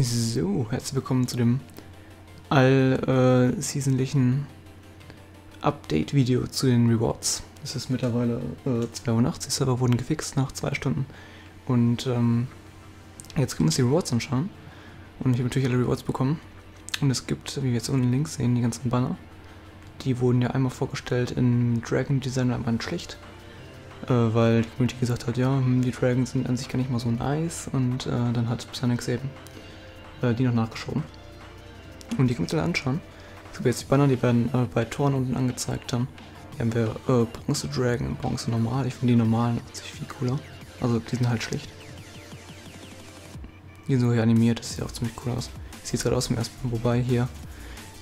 So, herzlich willkommen zu dem all-seasonlichen Update-Video zu den Rewards. Es ist mittlerweile äh, 2 Uhr nachts, die Server wurden gefixt nach zwei Stunden. Und ähm, jetzt können wir uns die Rewards anschauen. Und ich habe natürlich alle Rewards bekommen. Und es gibt, wie wir jetzt unten links sehen, die ganzen Banner. Die wurden ja einmal vorgestellt in Dragon Design und einmal in schlicht. Äh, weil die Community gesagt hat, ja, hm, die Dragons sind an sich gar nicht mal so nice. Und äh, dann hat Psyonix eben äh, die noch nachgeschoben. Und die können wir uns dann anschauen. So jetzt die Banner, die werden äh, bei Toren unten angezeigt haben. Hier haben wir äh, Bronze Dragon und Bronze Normal. Ich finde die normalen sich viel cooler. Also die sind halt schlicht. Die sind so hier animiert, das sieht auch ziemlich cool aus. Sieht gerade aus im ersten Mal, wobei hier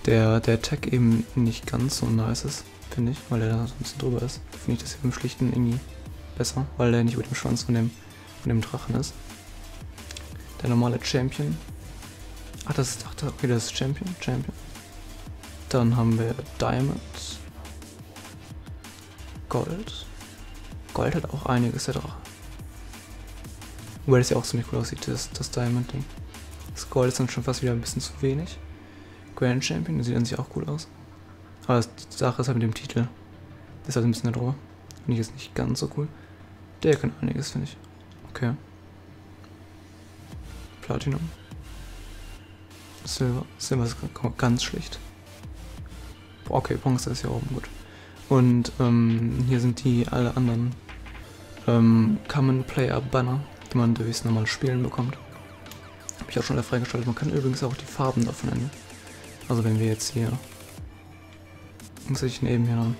der, der Tag eben nicht ganz so nice ist, finde ich, weil der da so ein bisschen drüber ist. Finde ich das hier im Schlichten irgendwie besser, weil der nicht über dem Schwanz von dem, von dem Drachen ist. Der normale Champion Ach, das ist, ach, okay, das ist Champion, Champion. Dann haben wir Diamond. Gold. Gold hat auch einiges, der Drache. Wobei das ja auch ziemlich cool aussieht, das, das Diamond-Ding. Das Gold ist dann schon fast wieder ein bisschen zu wenig. Grand Champion, das sieht an sich auch cool aus. Aber das, die Sache ist halt mit dem Titel. Das ist halt ein bisschen darüber. Finde ich jetzt nicht ganz so cool. Der kann einiges, finde ich. Okay. Platinum. Silber. Silber ist ganz schlicht. Okay, Bronze ist hier oben, gut. Und ähm, hier sind die alle anderen ähm, Common Player Banner, die man durchs normale Spielen bekommt. Habe ich auch schon freigeschaltet. Man kann übrigens auch die Farben davon ändern. Also wenn wir jetzt hier... Muss ich eben hier, noch,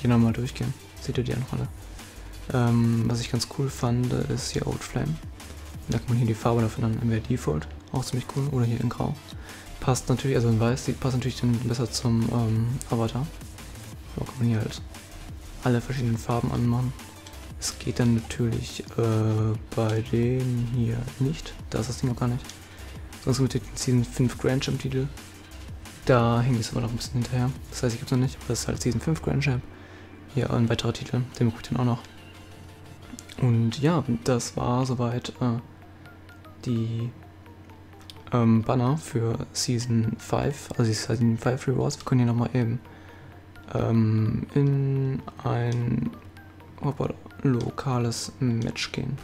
hier nochmal durchgehen. Seht ihr die einfach alle. Ähm, was ich ganz cool fand, ist hier Old Flame. Da kann man hier die Farbe davon dann entweder Default auch ziemlich cool. Oder hier in Grau. Passt natürlich, also in Weiß, die passt natürlich dann besser zum ähm, Avatar. So kann man hier halt alle verschiedenen Farben anmachen. Es geht dann natürlich äh, bei dem hier nicht. Da ist das Ding noch gar nicht. Sonst mit den Season 5 Grand Champ Titel. Da hängt es aber noch ein bisschen hinterher. Das heißt, ich es noch nicht, aber das ist halt Season 5 Grand Champ. Hier ein weiterer Titel, den bekomme ich dann auch noch. Und ja, das war soweit äh, die ähm, Banner für Season 5, also die Season 5 Rewards. Wir können hier nochmal eben ähm, in ein hoppala, lokales Match gehen.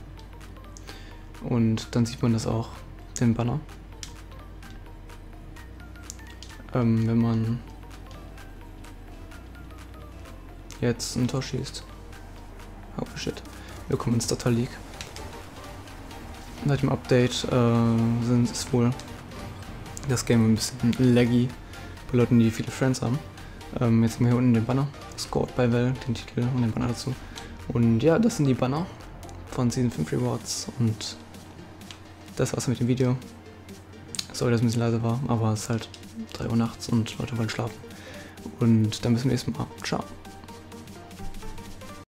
Und dann sieht man das auch, den Banner. Ähm, wenn man jetzt ein Tor schießt. Oh shit. Willkommen in Starter League. Seit dem Update äh, sind es wohl das Game ein bisschen laggy bei Leuten, die viele Friends haben. Ähm, jetzt haben wir hier unten den Banner, Scored by Well, den Titel und den Banner dazu. Und ja, das sind die Banner von Season 5 Rewards und das war's mit dem Video. Sorry, dass es ein bisschen leise war, aber es ist halt 3 Uhr nachts und Leute wollen schlafen. Und dann bis zum nächsten Mal. Ciao.